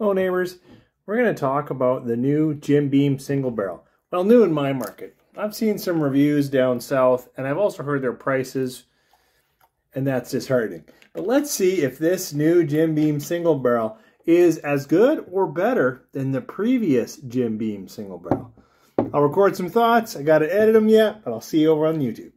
Hello neighbors, we're going to talk about the new Jim Beam single barrel. Well, new in my market. I've seen some reviews down south and I've also heard their prices and that's disheartening. But let's see if this new Jim Beam single barrel is as good or better than the previous Jim Beam single barrel. I'll record some thoughts. I got to edit them yet, but I'll see you over on YouTube.